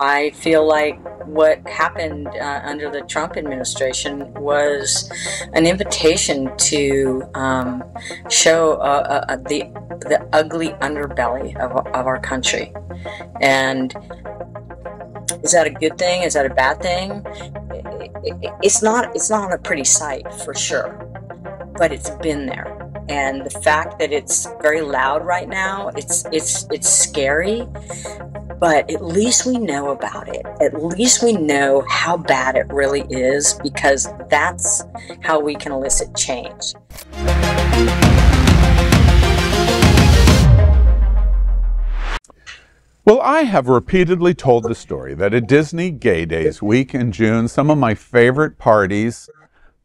I feel like what happened uh, under the Trump administration was an invitation to um, show uh, uh, the the ugly underbelly of, of our country, and is that a good thing? Is that a bad thing? It's not. It's not a pretty sight for sure, but it's been there and the fact that it's very loud right now it's it's it's scary but at least we know about it at least we know how bad it really is because that's how we can elicit change Well, I have repeatedly told the story that at Disney Gay Days week in June, some of my favorite parties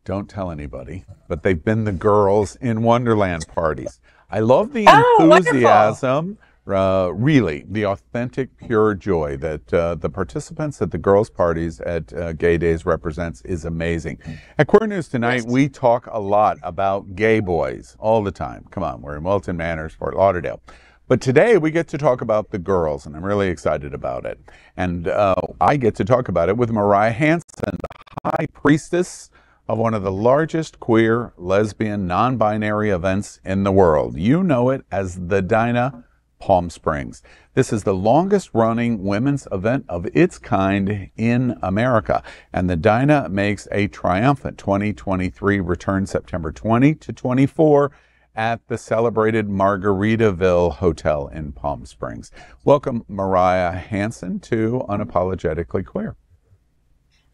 don't tell anybody, but they've been the girls in Wonderland parties. I love the oh, enthusiasm. oh, enthusiasm, uh, really, the authentic, pure joy that uh, the participants at the girls' parties at uh, Gay Days represents is amazing. At Queer News Tonight, we talk a lot about gay boys all the time. Come on, we're in Wilton Manors, Fort Lauderdale. But today we get to talk about the girls, and I'm really excited about it. And uh, I get to talk about it with Mariah Hanson, the high priestess of one of the largest queer, lesbian, non binary events in the world. You know it as the Dinah Palm Springs. This is the longest running women's event of its kind in America. And the Dinah makes a triumphant 2023 return September 20 to 24 at the celebrated Margaritaville Hotel in Palm Springs. Welcome, Mariah Hanson, to Unapologetically Queer.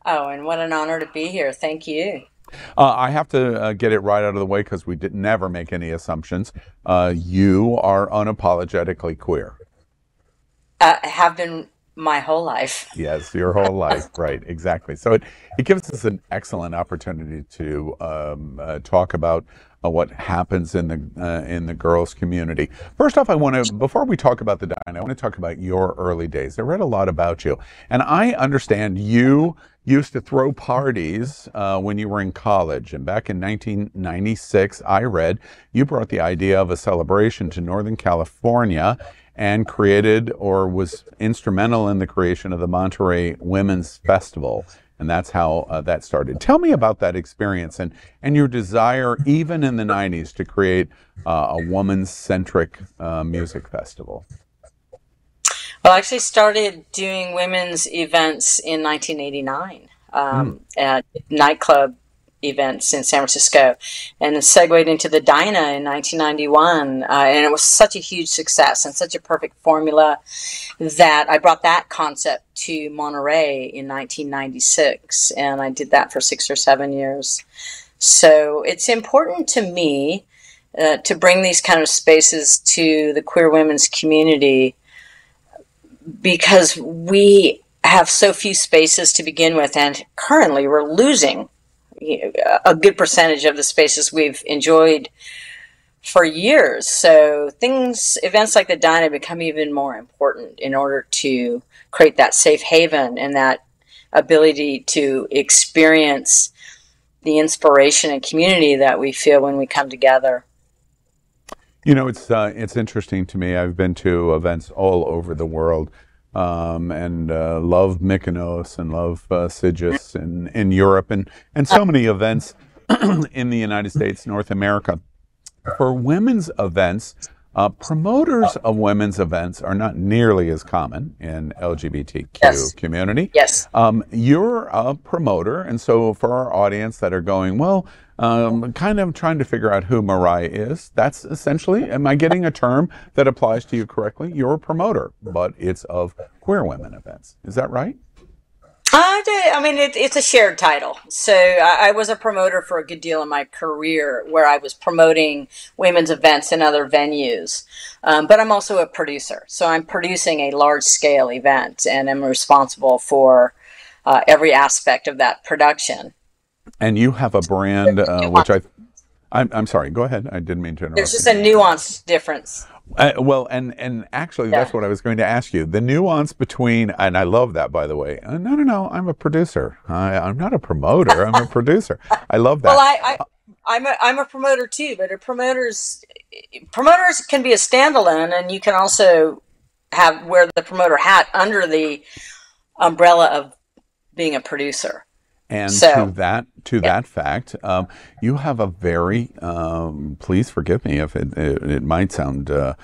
Oh, and what an honor to be here. Thank you. Uh, I have to uh, get it right out of the way because we did never make any assumptions. Uh, you are unapologetically queer. Uh, have been my whole life. Yes, your whole life, right? Exactly. So it, it gives us an excellent opportunity to um, uh, talk about uh, what happens in the uh, in the girls community. First off, I want to before we talk about the Dinah, I want to talk about your early days. I read a lot about you, and I understand you used to throw parties uh, when you were in college. And back in 1996, I read you brought the idea of a celebration to Northern California and created or was instrumental in the creation of the Monterey Women's Festival and that's how uh, that started. Tell me about that experience and and your desire, even in the '90s, to create uh, a woman-centric uh, music festival. Well, I actually started doing women's events in 1989 um, mm. at nightclub events in San Francisco, and segued into the Dinah in 1991. Uh, and it was such a huge success and such a perfect formula that I brought that concept to Monterey in 1996, and I did that for six or seven years. So it's important to me uh, to bring these kind of spaces to the queer women's community because we have so few spaces to begin with, and currently we're losing a good percentage of the spaces we've enjoyed for years. So things, events like the Dinah become even more important in order to create that safe haven and that ability to experience the inspiration and community that we feel when we come together. You know, it's uh, it's interesting to me. I've been to events all over the world um, and uh, love Mykonos and love uh, in, in Europe and, and so many events in the United States, North America. For women's events, uh, promoters of women's events are not nearly as common in LGBTQ yes. community. Yes. Um, you're a promoter, and so for our audience that are going, well, um, kind of trying to figure out who Mariah is. That's essentially, am I getting a term that applies to you correctly? You're a promoter, but it's of queer women events. Is that right? I, did, I mean, it, it's a shared title. So I, I, was a promoter for a good deal of my career where I was promoting women's events in other venues. Um, but I'm also a producer. So I'm producing a large scale event and I'm responsible for uh, every aspect of that production. And you have a brand, uh, which I, I'm, I'm sorry, go ahead. I didn't mean to interrupt. There's just a nuanced difference. Uh, well, and and actually, yeah. that's what I was going to ask you. The nuance between, and I love that, by the way. Uh, no, no, no. I'm a producer. I, am not a promoter. I'm a producer. I love that. Well, I, I, I'm a I'm a promoter too, but a promoters promoters can be a standalone, and you can also have wear the promoter hat under the umbrella of being a producer. And so, to that to yeah. that fact, um, you have a very um, please forgive me if it it, it might sound. Uh,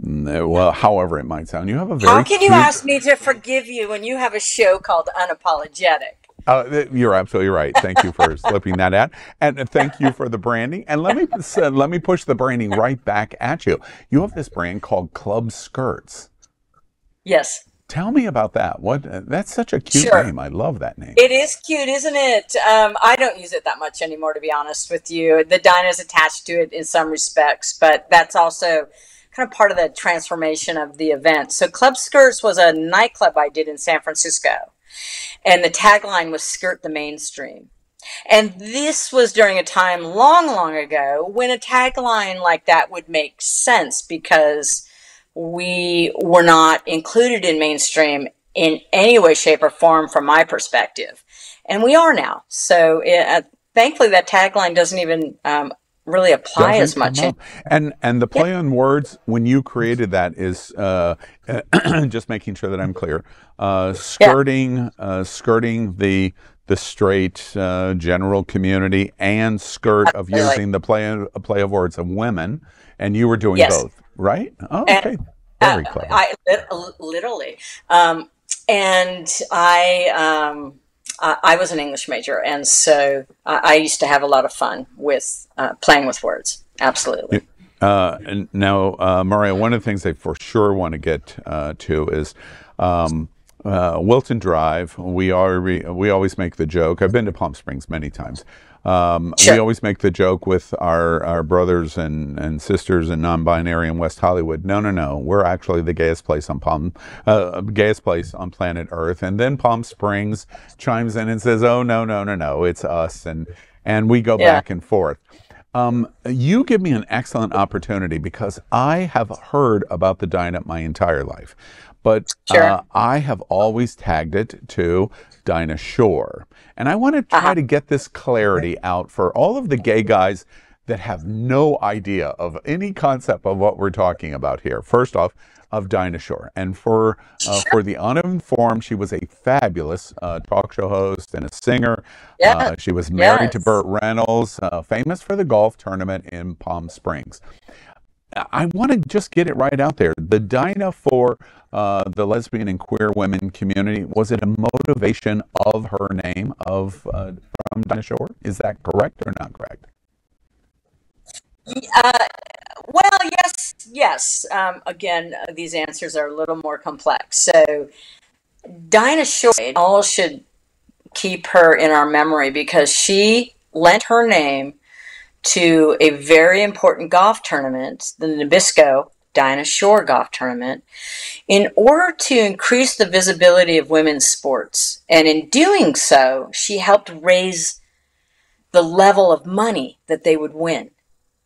well, however it might sound, you have a very. How can you ask me to forgive you when you have a show called Unapologetic? Uh, you're absolutely right. Thank you for slipping that out, and thank you for the branding. And let me uh, let me push the branding right back at you. You have this brand called Club Skirts. Yes. Tell me about that. What? Uh, that's such a cute sure. name. I love that name. It is cute, isn't it? Um, I don't use it that much anymore, to be honest with you. The Dinah is attached to it in some respects, but that's also kind of part of the transformation of the event. So, Club Skirts was a nightclub I did in San Francisco, and the tagline was "Skirt the Mainstream." And this was during a time long, long ago when a tagline like that would make sense because we were not included in mainstream in any way, shape, or form from my perspective. And we are now. So it, uh, thankfully, that tagline doesn't even um, really apply as much. And and the play on words when you created that is uh, just making sure that I'm clear. Uh, skirting, yeah. uh, skirting the the straight uh, general community and skirt Absolutely. of using the play play of words of women, and you were doing yes. both right? Oh, okay. And, Very clever. I, literally. Um, and I, um, I was an English major, and so I used to have a lot of fun with uh, playing with words. Absolutely. Uh, and now, uh, Mariah, one of the things I for sure want to get uh, to is um, uh, Wilton Drive. We are we always make the joke. I've been to Palm Springs many times. Um, sure. We always make the joke with our, our brothers and, and sisters and non-binary in West Hollywood. No, no, no. We're actually the gayest place on Palm, uh, gayest place on planet Earth. And then Palm Springs chimes in and says, "Oh no, no, no, no, it's us," and and we go yeah. back and forth. Um, you give me an excellent opportunity because I have heard about the Dinah my entire life, but sure. uh, I have always tagged it to Dinah Shore. And I want to try uh-huh. to get this clarity out for all of the gay guys that have no idea of any concept of what we're talking about here. First off, of Dinah Shore. And for uh, for the uninformed, she was a fabulous uh, talk show host and a singer. Yeah. Uh, she was married yes. to Burt Reynolds, uh, famous for the golf tournament in Palm Springs. I want to just get it right out there. The Dinah for uh, the lesbian and queer women community was it a motivation of her name of uh, from Dinah Shore? Is that correct or not correct? Uh, well, yes, yes. Um, again, these answers are a little more complex. So, Dinah Shore, all should keep her in our memory because she lent her name to a very important golf tournament, the Nabisco Dinah Shore Golf Tournament, in order to increase the visibility of women's sports. And in doing so, she helped raise the level of money that they would win.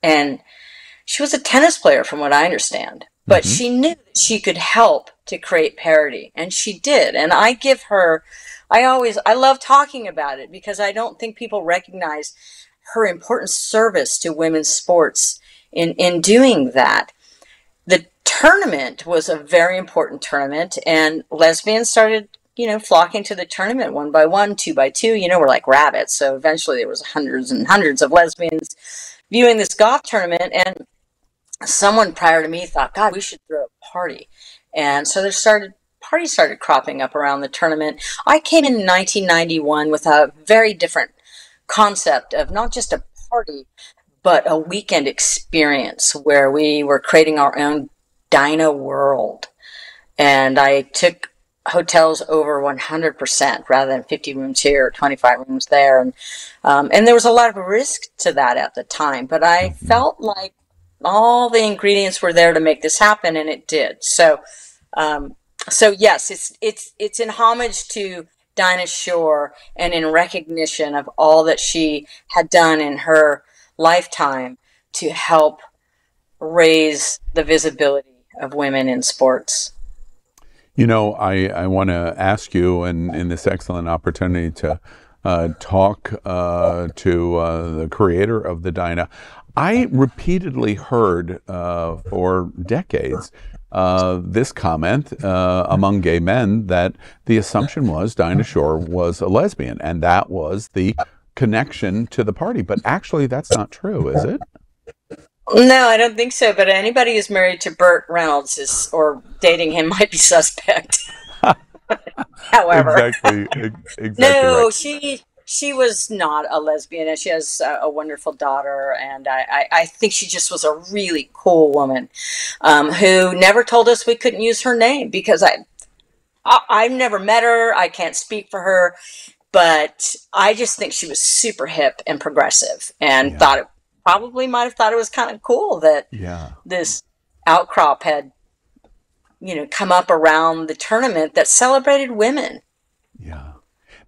And she was a tennis player, from what I understand, but mm-hmm. she knew that she could help to create parity, and she did. And I give her, I always, I love talking about it because I don't think people recognize her important service to women's sports in, in doing that. The tournament was a very important tournament, and lesbians started, you know, flocking to the tournament one by one, two by two. You know, we're like rabbits. So eventually there was hundreds and hundreds of lesbians viewing this golf tournament, and someone prior to me thought, God, we should throw a party. And so there started parties started cropping up around the tournament. I came in 1991 with a very different concept of not just a party, but a weekend experience where we were creating our own Dinah world. And I took hotels over 100% rather than 50 rooms here, 25 rooms there. And, um, and there was a lot of risk to that at the time, but I mm-hmm. felt like all the ingredients were there to make this happen and it did. So, um, so yes, it's, it's, it's in homage to Dinah Shore and in recognition of all that she had done in her lifetime to help raise the visibility of women in sports. You know, I, I want to ask you, and in this excellent opportunity to uh, talk uh, to uh, the creator of the Dinah, I repeatedly heard uh, for decades uh, this comment uh, among gay men that the assumption was Dinah Shore was a lesbian, and that was the connection to the party. But actually, that's not true, is it? No, I don't think so. But anybody who's married to Burt Reynolds is, or dating him might be suspect. However, exactly, exactly no, right. she she was not a lesbian, and she has a, a wonderful daughter. And I, I, I, think she just was a really cool woman um, who never told us we couldn't use her name because I, I, I've never met her. I can't speak for her, but I just think she was super hip and progressive, and yeah. thought it probably might have thought it was kind of cool that yeah. this outcrop had you know come up around the tournament that celebrated women yeah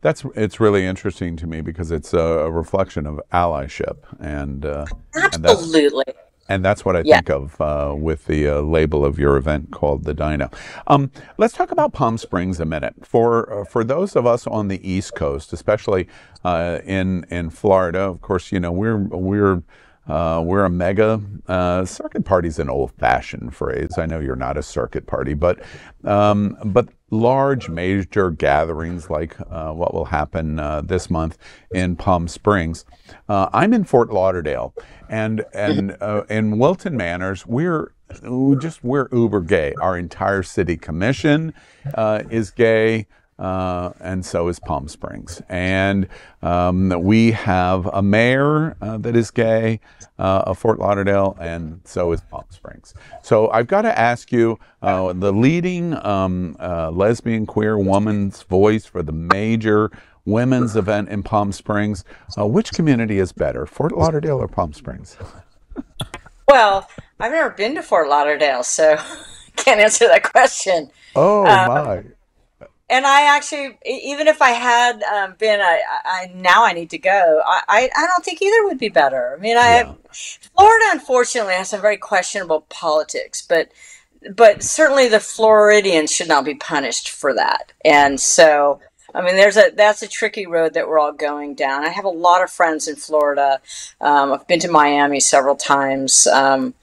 that's it's really interesting to me because it's a, a reflection of allyship, and uh, absolutely. And that's, and that's what I yeah. think of uh, with the uh, label of your event called the Dinah. Um, let's talk about Palm Springs a minute. For uh, for those of us on the East Coast, especially uh, in in Florida, of course, you know we're we're uh, we're a mega uh, circuit party's an old-fashioned phrase. I know you're not a circuit party, but um, but large major gatherings like uh, what will happen uh, this month in Palm Springs. Uh, I'm in Fort Lauderdale, and and uh, in Wilton Manors, we're just we're uber gay. Our entire city commission is gay uh, and so is Palm Springs. And um, we have a mayor uh, that is gay uh, of Fort Lauderdale, and so is Palm Springs. So I've got to ask you uh, the leading um, uh, lesbian queer woman's voice for the major women's event in Palm Springs. Uh, which community is better, Fort Lauderdale or Palm Springs? well, I've never been to Fort Lauderdale, so can't answer that question. Oh, my and I actually, even if I had um, been, I, I, now I need to go. I, I, don't think either would be better. I mean, I yeah. Florida unfortunately has some very questionable politics, but but certainly the Floridians should not be punished for that. And so, I mean, there's a that's a tricky road that we're all going down. I have a lot of friends in Florida. Um, I've been to Miami several times. Um,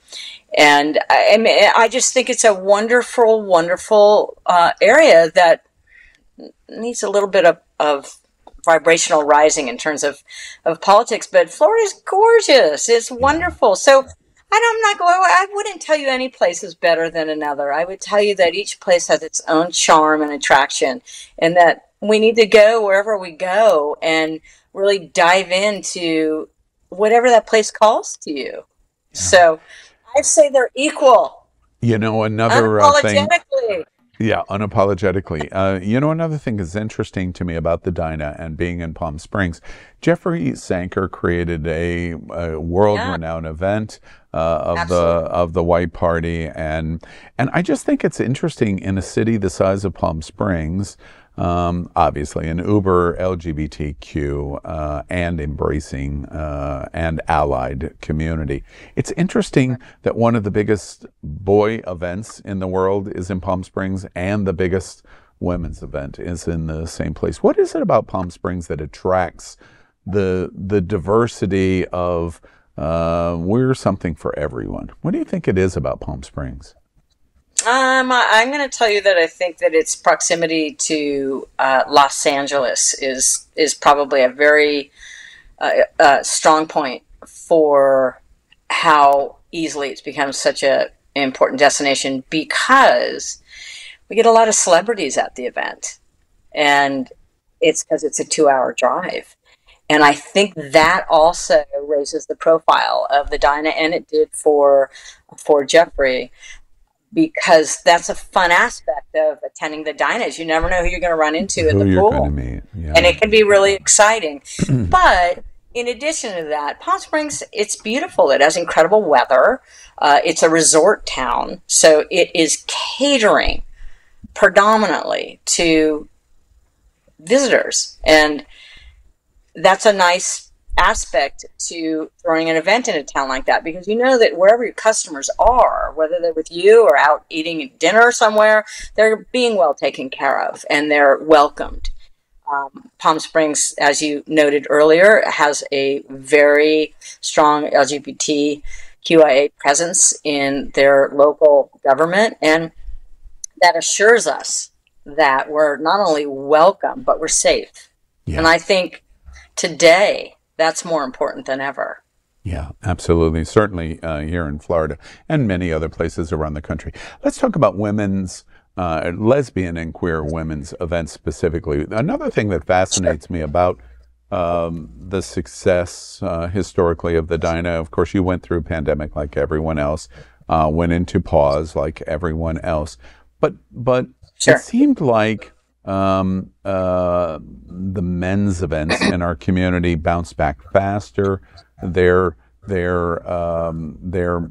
and I, I, mean, I just think it's a wonderful, wonderful uh, area that needs a little bit of, of vibrational rising in terms of, of politics, but Florida's gorgeous. It's wonderful. So I'm not going, I wouldn't tell you any place is better than another. I would tell you that each place has its own charm and attraction and that we need to go wherever we go and really dive into whatever that place calls to you. Yeah. So I'd say they're equal. You know, another uh, thing. Yeah, unapologetically. Uh, you know, another thing is interesting to me about the Dinah and being in Palm Springs. Jeffrey Sanker created a, a world-renowned yeah. event uh, of Absolutely. the of the White Party, and and I just think it's interesting in a city the size of Palm Springs um, obviously an uber LGBTQ uh, and embracing uh, and allied community. It's interesting that one of the biggest boy events in the world is in Palm Springs and the biggest women's event is in the same place. What is it about Palm Springs that attracts the the diversity of uh, we're something for everyone? What do you think it is about Palm Springs? Um, I'm going to tell you that I think that its proximity to uh, Los Angeles is is probably a very uh, uh, strong point for how easily it's become such a important destination because we get a lot of celebrities at the event, and it's because it's a two-hour drive. And I think that also raises the profile of the Dinah, and it did for for Jeffrey because that's a fun aspect of attending the Dinahs. You never know who you're going to run into in who the pool, yeah. and it can be really exciting. but in addition to that, Palm Springs, it's beautiful. It has incredible weather. Uh, it's a resort town, so it is catering predominantly to visitors, and that's a nice aspect to throwing an event in a town like that because you know that wherever your customers are, whether they're with you or out eating dinner somewhere, they're being well taken care of and they're welcomed. Um, Palm Springs, as you noted earlier, has a very strong LGBTQIA presence in their local government, and that assures us that we're not only welcome, but we're safe. Yeah. And I think today that's more important than ever. Yeah, absolutely. Certainly uh, here in Florida and many other places around the country. Let's talk about women's, uh, lesbian and queer women's events specifically. Another thing that fascinates me about um, the success uh, historically of the Dinah, of course, you went through a pandemic like everyone else, uh, went into pause like everyone else. But, but sure. it seemed like um, uh, the men's events in our community bounce back faster. They're they're um, they're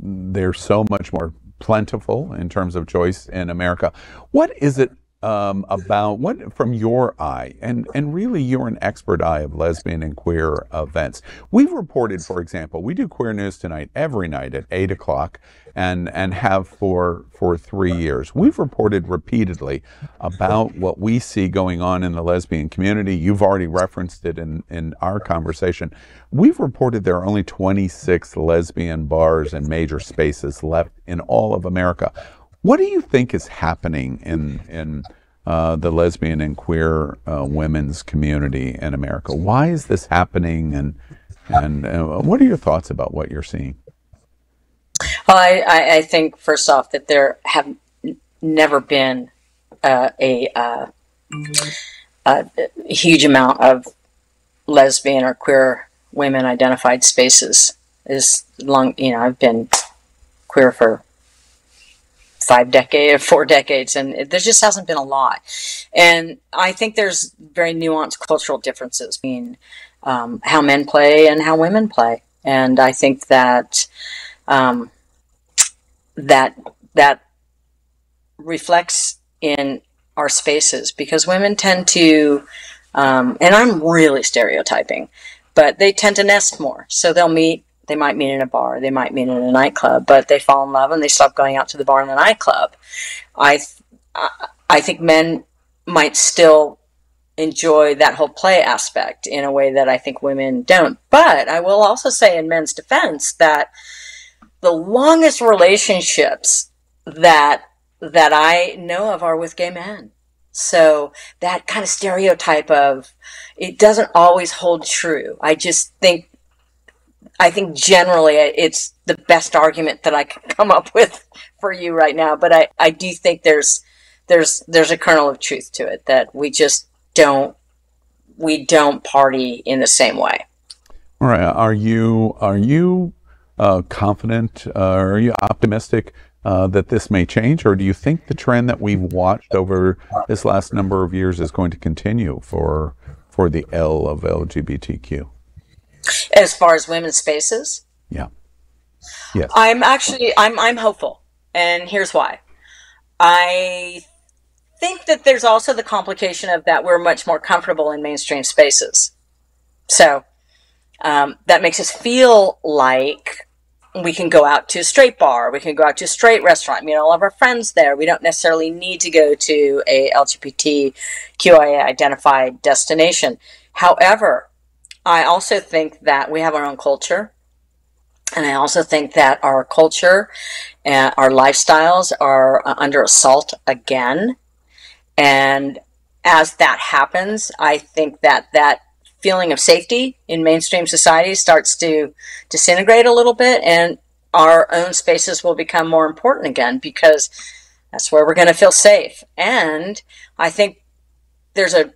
they're so much more plentiful in terms of choice in America. What is it um, about what from your eye and and really you're an expert eye of lesbian and queer events. We've reported for example we do queer news tonight every night at eight o'clock and and have for for three years. We've reported repeatedly about what we see going on in the lesbian community. You've already referenced it in in our conversation. We've reported there are only 26 lesbian bars and major spaces left in all of america what do you think is happening in in uh, the lesbian and queer uh, women's community in America? Why is this happening, and and uh, what are your thoughts about what you're seeing? Well, I, I think first off that there have never been uh, a, uh, a huge amount of lesbian or queer women identified spaces. Is long, you know, I've been queer for five decades, four decades, and it, there just hasn't been a lot. And I think there's very nuanced cultural differences between um, how men play and how women play. And I think that um, that that reflects in our spaces because women tend to, um, and I'm really stereotyping, but they tend to nest more. So they'll meet they might meet in a bar, they might meet in a nightclub, but they fall in love and they stop going out to the bar and the nightclub. I, I think men might still enjoy that whole play aspect in a way that I think women don't. But I will also say, in men's defense, that the longest relationships that that I know of are with gay men. So that kind of stereotype of it doesn't always hold true. I just think I think generally it's the best argument that I can come up with for you right now. But I, I do think there's there's there's a kernel of truth to it that we just don't we don't party in the same way. All right. Are you are you uh, confident? Uh, are you optimistic uh, that this may change, or do you think the trend that we've watched over this last number of years is going to continue for for the L of LGBTQ? As far as women's spaces. Yeah. Yes. I'm actually I'm I'm hopeful, and here's why. I think that there's also the complication of that we're much more comfortable in mainstream spaces. So um, that makes us feel like we can go out to a straight bar, we can go out to a straight restaurant, meet all of our friends there. We don't necessarily need to go to a LGBTQIA identified destination. However, I also think that we have our own culture. And I also think that our culture and our lifestyles are uh, under assault again. And as that happens, I think that that feeling of safety in mainstream society starts to disintegrate a little bit and our own spaces will become more important again because that's where we're going to feel safe. And I think there's a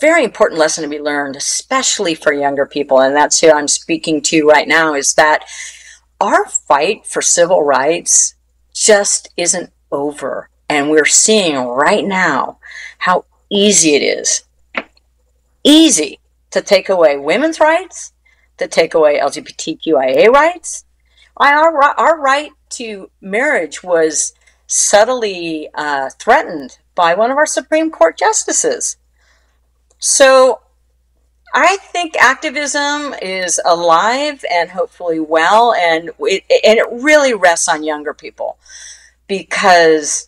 very important lesson to be learned, especially for younger people, and that's who I'm speaking to right now, is that our fight for civil rights just isn't over. And we're seeing right now how easy it is. Easy to take away women's rights, to take away LGBTQIA rights. Our, our right to marriage was subtly uh, threatened by one of our Supreme Court justices. So I think activism is alive and hopefully well, and it, and it really rests on younger people because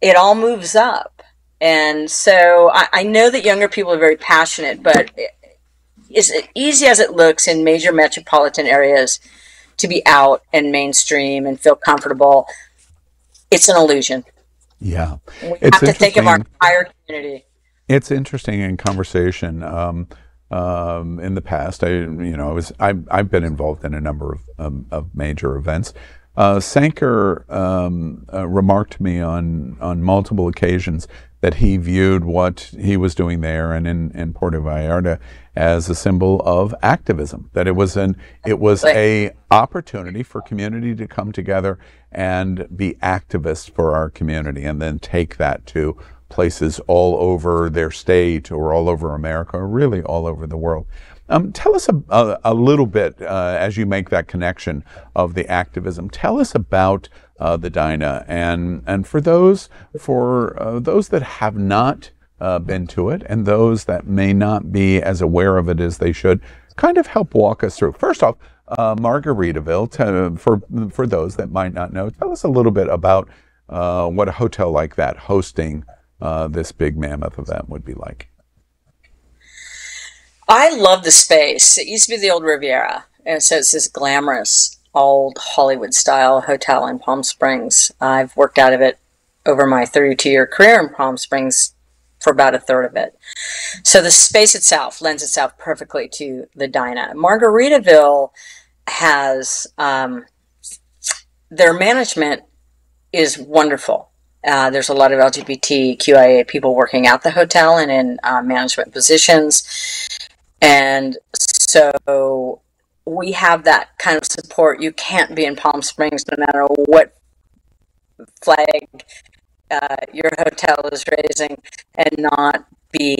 it all moves up. And so I, I know that younger people are very passionate, but as easy as it looks in major metropolitan areas to be out and mainstream and feel comfortable, it's an illusion. Yeah. We it's have to think of our entire community. It's interesting in conversation. Um, um, in the past, I you know I was I've, I've been involved in a number of, um, of major events. Uh, Sanker um, uh, remarked to me on on multiple occasions that he viewed what he was doing there and in, in Puerto Vallarta as a symbol of activism. That it was an it was a opportunity for community to come together and be activists for our community, and then take that to places all over their state or all over America, or really all over the world. Um, tell us a, a, a little bit uh, as you make that connection of the activism. Tell us about uh, the Dinah, and and for those for uh, those that have not uh, been to it, and those that may not be as aware of it as they should, kind of help walk us through. First off, uh, Margaritaville. To, for for those that might not know, tell us a little bit about uh, what a hotel like that hosting this big mammoth event would be like. I love the space. It used to be the old Riviera, and so it's this glamorous old Hollywood style hotel in Palm Springs. I've worked out of it over my 32 year career in Palm Springs for about a third of it. So the space itself lends itself perfectly to the Dinah. Margaritaville has um, their management is wonderful. Uh, there's a lot of LGBTQIA people working at the hotel and in uh, management positions. And so we have that kind of support. You can't be in Palm Springs no matter what flag uh, your hotel is raising and not be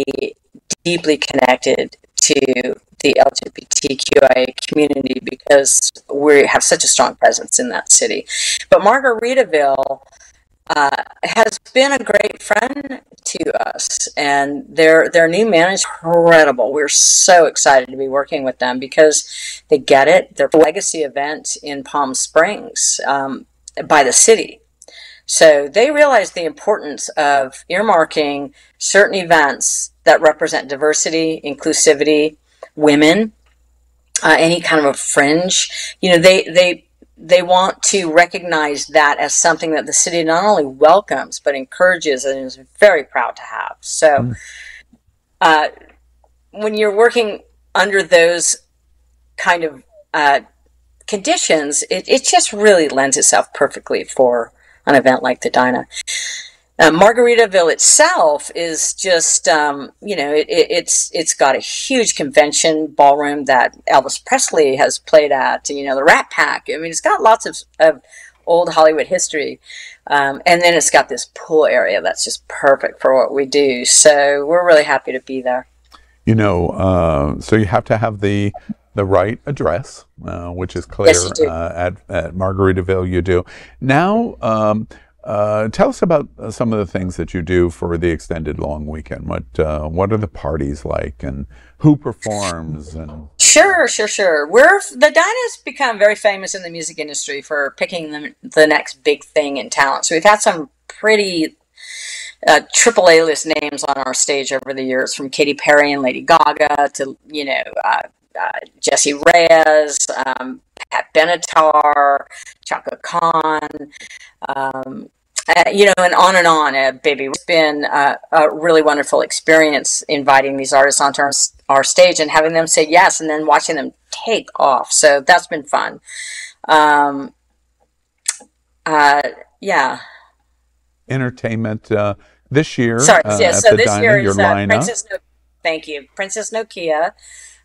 deeply connected to the LGBTQIA community because we have such a strong presence in that city. But Margaritaville uh, has been a great friend to us, and their their new manager is incredible. We're so excited to be working with them because they get it. They're a legacy event in Palm Springs um, by the city, so they realize the importance of earmarking certain events that represent diversity, inclusivity, women, uh, any kind of a fringe. You know, they they they want to recognize that as something that the city not only welcomes but encourages and is very proud to have. So, mm. uh, when you're working under those kind of uh, conditions, it, it just really lends itself perfectly for an event like the Dinah. Uh, Margaritaville itself is just, um, you know, it, it, it's it's got a huge convention ballroom that Elvis Presley has played at. You know, the Rat Pack. I mean, it's got lots of, of old Hollywood history, um, and then it's got this pool area that's just perfect for what we do. So we're really happy to be there. You know, uh, so you have to have the the right address, uh, which is clear yes, uh, at, at Margaritaville. You do now. Um, uh, tell us about uh, some of the things that you do for the extended long weekend. What uh, what are the parties like, and who performs? And sure, sure, sure. We're the Dinah's become very famous in the music industry for picking the the next big thing in talent. So we've had some pretty uh, triple A list names on our stage over the years, from Katy Perry and Lady Gaga to you know uh, uh, Jessie Reyez, um, Pat Benatar, Chaka Khan, um, uh, you know, and on and on, uh, baby. It's been uh, a really wonderful experience inviting these artists onto our, our, stage and having them say yes and then watching them take off. So that's been fun. Um, uh, yeah. Entertainment uh, this year. Sorry, yeah, so this year is Princess no- Thank you. Princess Nokia,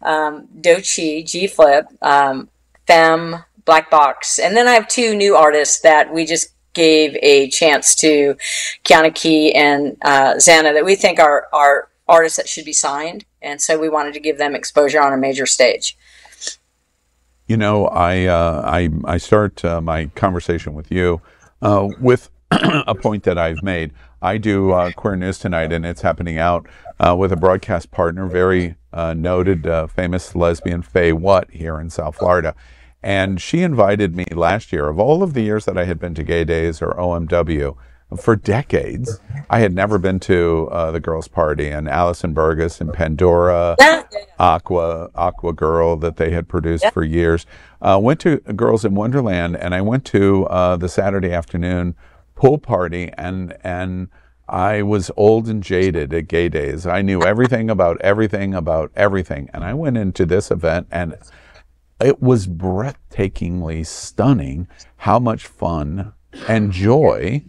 um, Doechii, G Flip, um, Fem, Black Box. And then I have two new artists that we just gave a chance to Kiana Key and uh, Xana that we think are, are artists that should be signed. And so we wanted to give them exposure on a major stage. You know, I uh, I, I start uh, my conversation with you uh, with a point that I've made. I do uh, Queer News tonight, and it's happening out uh, with a broadcast partner, very noted, famous lesbian Faye What here in South Florida. And she invited me last year, of all of the years that I had been to Gay Days or OMW, for decades. I had never been to uh, the girls' party, and Alison Burgess and Pandora. Aqua, Aqua Girl that they had produced yeah. for years. Uh, went to Girls in Wonderland, and I went to uh, the Saturday afternoon pool party, and and I was old and jaded at gay days. I knew everything about everything about everything, and I went into this event and. It was breathtakingly stunning how much fun and joy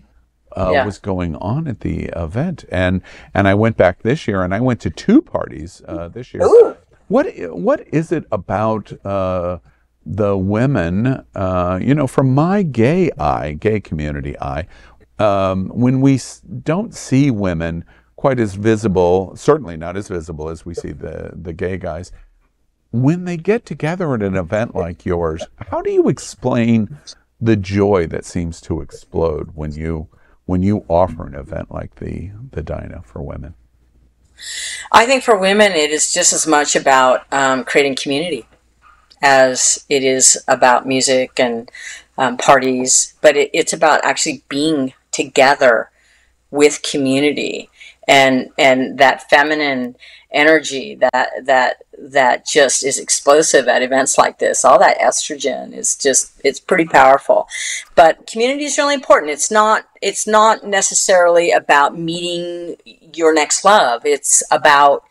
uh, yeah. was going on at the event. And and I went back this year, and I went to two parties uh, this year. Ooh. What what is it about uh, the women? Uh, you know, from my gay eye, gay community eye, um, when we don't see women quite as visible, certainly not as visible as we see the the gay guys. When they get together at an event like yours, how do you explain the joy that seems to explode when you when you offer an event like the the Dinah for women? I think for women, it is just as much about um, creating community as it is about music and um, parties, but it, it's about actually being together with community and and that feminine energy that that that just is explosive at events like this. All that estrogen is just it's pretty powerful. But community is really important. It's not it's not necessarily about meeting your next love. It's about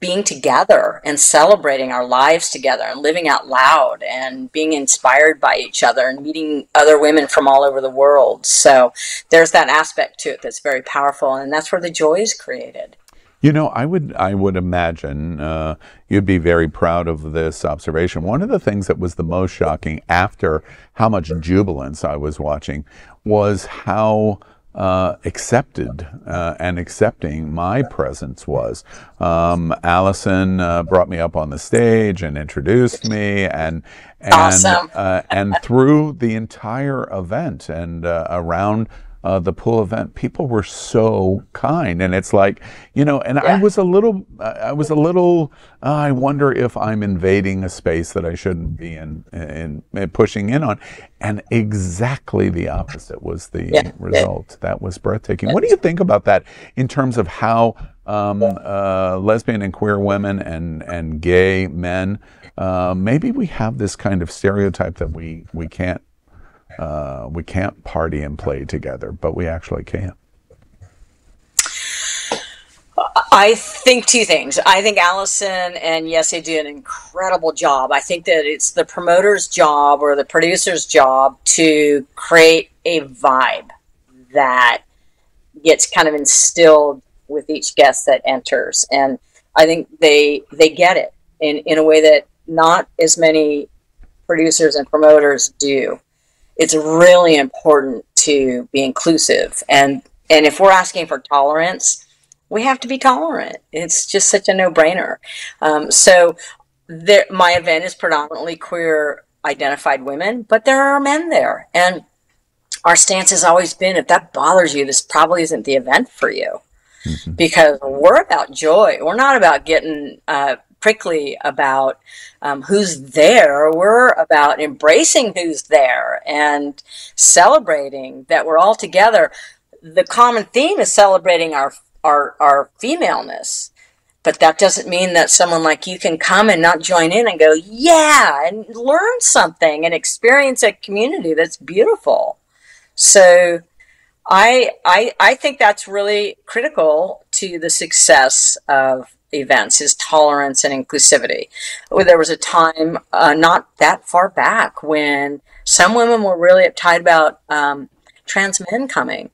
being together and celebrating our lives together and living out loud and being inspired by each other and meeting other women from all over the world. So there's that aspect to it that's very powerful, and that's where the joy is created. You know, I would I would imagine uh, you'd be very proud of this observation. One of the things that was the most shocking after how much jubilance I was watching was how uh, accepted uh, and accepting my presence was. Um, Alison uh, brought me up on the stage and introduced me, and and awesome. Uh, and through the entire event and uh, around uh, the pool event, people were so kind, and it's like you know. And yeah. I was a little, I was a little. Uh, I wonder if I'm invading a space that I shouldn't be in, in, in pushing in on. And exactly the opposite was the yeah. result. That was breathtaking. What do you think about that in terms of how um, uh, lesbian and queer women and and gay men? Uh, maybe we have this kind of stereotype that we we can't uh, we can't party and play together, but we actually can. I think two things. I think Alison and yes, they do an incredible job. I think that it's the promoter's job or the producer's job to create a vibe that gets kind of instilled with each guest that enters. And I think they they get it in, in a way that not as many producers and promoters do it's really important to be inclusive. And and if we're asking for tolerance we have to be tolerant. It's just such a no-brainer. Um, so there, my event is predominantly queer identified women but there are men there. And our stance has always been if that bothers you this probably isn't the event for you. Mm-hmm. because we're about joy. We're not about getting uh, prickly about um, who's there. We're about embracing who's there and celebrating that we're all together. The common theme is celebrating our our our femaleness. But that doesn't mean that someone like you can come and not join in and go, yeah, and learn something and experience a community that's beautiful. So I I I think that's really critical to the success of events is tolerance and inclusivity. There was a time uh, not that far back when some women were really uptight about um, trans men coming,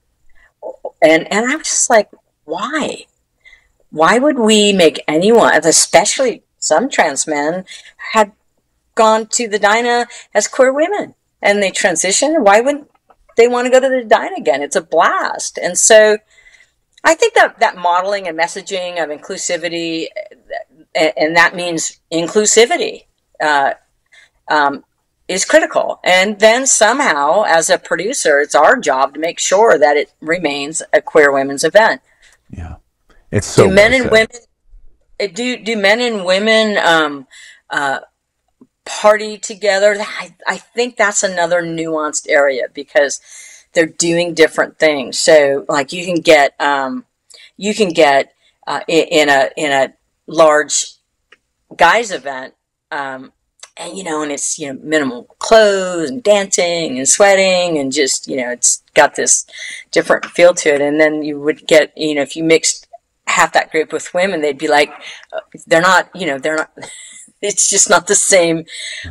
and and I was just like, why? Why would we make anyone, especially some trans men, had gone to the Dinah as queer women and they transitioned? Why would they want to go to the Dinah again? It's a blast, and so I think that that modeling and messaging of inclusivity, and that means inclusivity, uh, um, is critical. And then somehow, as a producer, it's our job to make sure that it remains a queer women's event. Yeah, it's so. Do men and women do do men and women um, uh, party together? I, I think that's another nuanced area because they're doing different things. So like you can get um, you can get uh, in a in a large guys event um, and you know and it's you know minimal clothes and dancing and sweating and just you know it's got this different feel to it and then you would get you know if you mixed half that group with women they'd be like uh, they're not you know they're not it's just not the same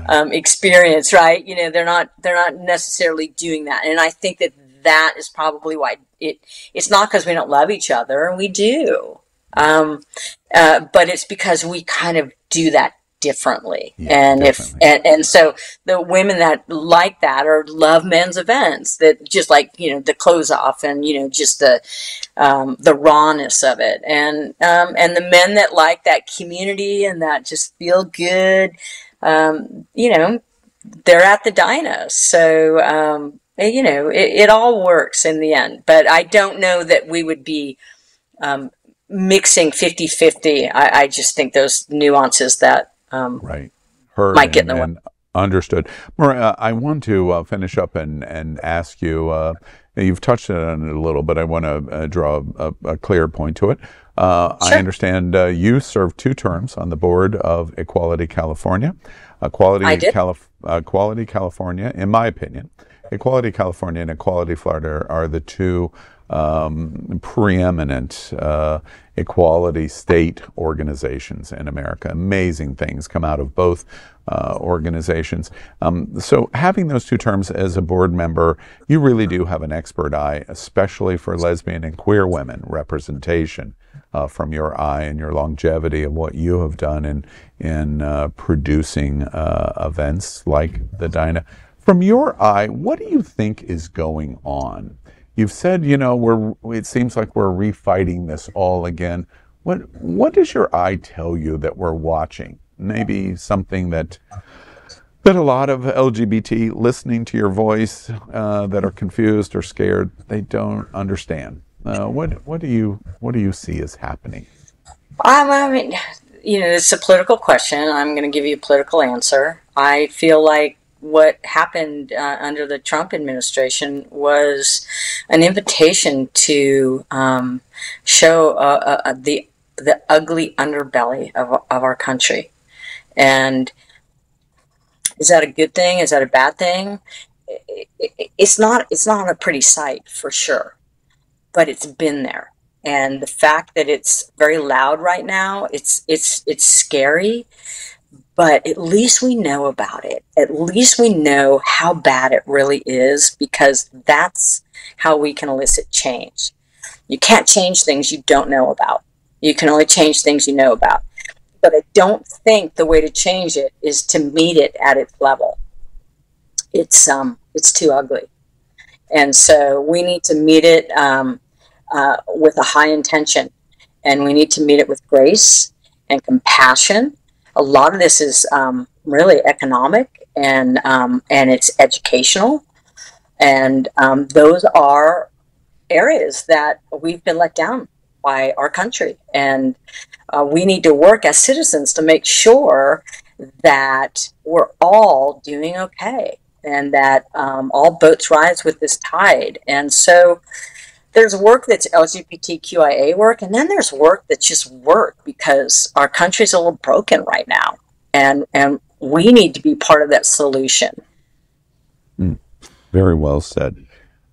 um, experience right? You know they're not they're not necessarily doing that. And i think that that is probably why it it's not because we don't love each other and we do. Um, uh, but it's because we kind of do that differently. Yeah, and definitely. if and, and so the women that like that or love men's events that just like you know the clothes off and you know just the um, the rawness of it and um, and the men that like that community and that just feel good um, you know they're at the Dinah so um, you know it, it, all works in the end but I don't know that we would be um, mixing 50-50 I, I just think those nuances that um, right. Heard might get in the way. Understood. Mariah, I want to uh, finish up and, and ask you, uh, you've touched on it a little, but I want to uh, draw a, a, clear point to it. Uh, sure. I understand uh, you served two terms on the board of Equality California. Equality, Calif- Equality California, in my opinion, Equality California and Equality Florida are the two um, preeminent uh, equality state organizations in America. Amazing things come out of both uh, organizations. Um, so, having those two terms as a board member, you really do have an expert eye, especially for lesbian and queer women representation. Uh, from your eye and your longevity of what you have done in in uh, producing uh, events like the Dinah. From your eye, what do you think is going on? You've said, you know, we're, it seems like we're refighting this all again. What, what does your eye tell you that we're watching? Maybe something that, that a lot of LGBT listening to your voice uh, that are confused or scared, they don't understand. Uh, what, what, do you, what do you see as happening? Um, I mean, you know, it's a political question. I'm going to give you a political answer. I feel like what happened uh, under the Trump administration was an invitation to um, show uh, uh, uh, the the ugly underbelly of, of our country. And is that a good thing? Is that a bad thing? It's not. It's not a pretty sight for sure, but it's been there. And the fact that it's very loud right now, it's it's it's scary but at least we know about it. At least we know how bad it really is because that's how we can elicit change. You can't change things you don't know about. You can only change things you know about. But I don't think the way to change it is to meet it at its level. It's um it's too ugly, and so we need to meet it um, uh, with a high intention, and we need to meet it with grace and compassion a lot of this is um, really economic and um, and it's educational, and um, those are areas that we've been let down by our country, and uh, we need to work as citizens to make sure that we're all doing okay and that um, all boats rise with this tide, and so there's work that's LGBTQIA work, and then there's work that's just work because our country's a little broken right now, and and we need to be part of that solution. Mm, very well said.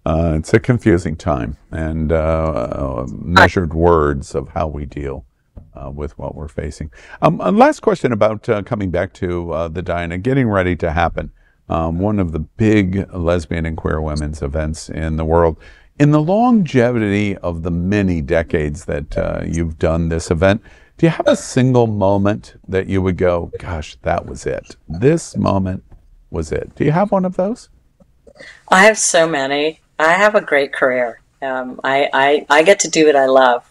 Uh, it's a confusing time, and uh, measured I, words of how we deal uh, with what we're facing. Um, last question about uh, coming back to uh, the Dinah, getting ready to happen. Um, one of the big lesbian and queer women's events in the world. In the longevity of the many decades that uh, you've done this event, do you have a single moment that you would go, gosh, that was it? This moment was it. Do you have one of those? I have so many. I have a great career. Um, I, I, I get to do what I love.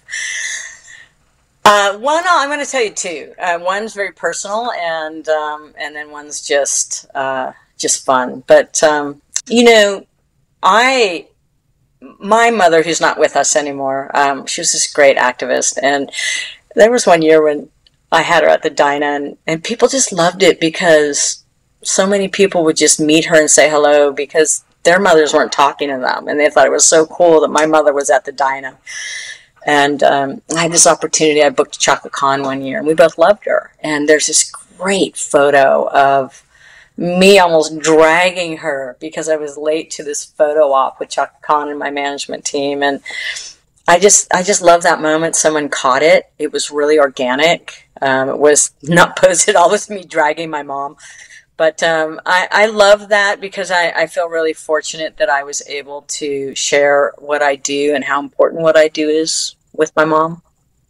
Uh, one, I'm going to tell you two. Uh, one's very personal, and um, and then one's just uh, just fun. But um, you know, I my mother, who's not with us anymore, um, she was this great activist, and there was one year when I had her at the Dinah, and, and people just loved it because so many people would just meet her and say hello because their mothers weren't talking to them, and they thought it was so cool that my mother was at the Dinah. And um, I had this opportunity. I booked Chaka Khan one year, and we both loved her. And there's this great photo of me almost dragging her because I was late to this photo op with Chaka Khan and my management team. And I just, I just love that moment. Someone caught it. It was really organic. Um, it was not posted all with me dragging my mom. But um, I, I love that because I, I feel really fortunate that I was able to share what I do and how important what I do is with my mom.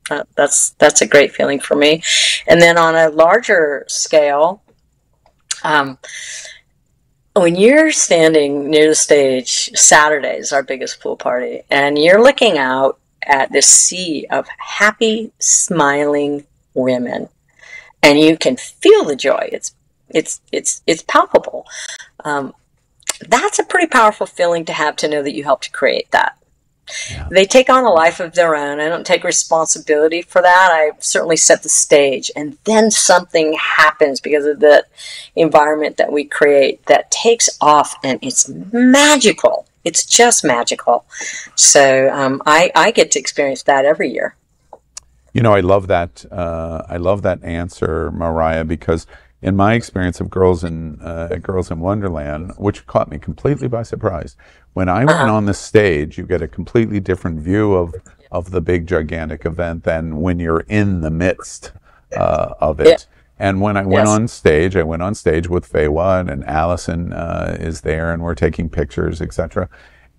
Uh, that's that's a great feeling for me. And then on a larger scale, um, when you're standing near the stage, Saturday is our biggest pool party, and you're looking out at this sea of happy, smiling women, and you can feel the joy. It's it's it's it's palpable. Um, that's a pretty powerful feeling to have to know that you helped to create that. Yeah. They take on a life of their own. I don't take responsibility for that. I certainly set the stage. And then something happens because of the environment that we create that takes off and it's magical. It's just magical. So um, I, I get to experience that every year. You know, I love that. Uh, I love that answer, Mariah, because in my experience of Girls in uh, Girls in Wonderland, which caught me completely by surprise, when I went on the stage, you get a completely different view of of the big gigantic event than when you're in the midst uh, of it. Yeah. And when I went yes. on stage, I went on stage with Feywa and Alison uh, is there, and we're taking pictures, etc.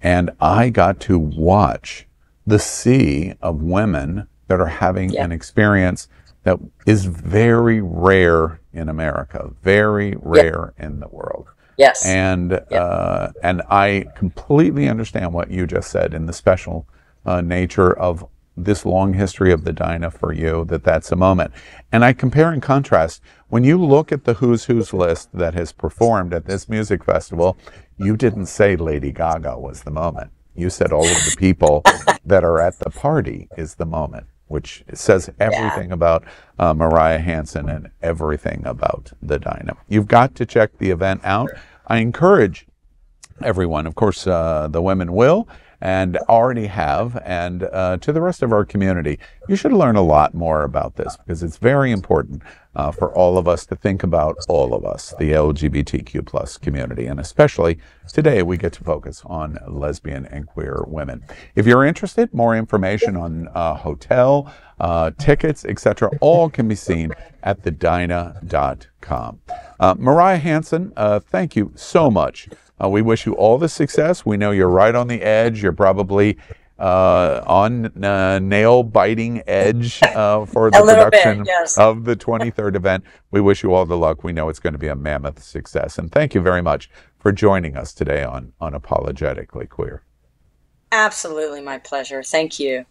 And I got to watch the sea of women that are having yeah. an experience that is very rare in America, very rare yep. in the world. Yes. And yep. uh, and I completely understand what you just said in the special uh, nature of this long history of the Dinah for you, that that's a moment. And I compare and contrast. When you look at the Who's Who's list that has performed at this music festival, you didn't say Lady Gaga was the moment. You said all of the people that are at the party is the moment which says everything yeah. about uh, Mariah Hanson and everything about the Dynamo. You've got to check the event out. I encourage everyone, of course, uh, the women will and already have, and uh, to the rest of our community. You should learn a lot more about this because it's very important uh, for all of us to think about all of us, the LGBTQ plus community, and especially today we get to focus on lesbian and queer women. If you're interested, more information on uh, hotel, uh, tickets, etc., all can be seen at thedinah.com. Uh, Mariah Hanson, uh, thank you so much uh, we wish you all the success. We know you're right on the edge. You're probably uh, on uh, nail biting edge uh, for the production bit, yes. of the 23rd event. We wish you all the luck. We know it's going to be a mammoth success. And thank you very much for joining us today on Unapologetically Queer. Absolutely, my pleasure. Thank you.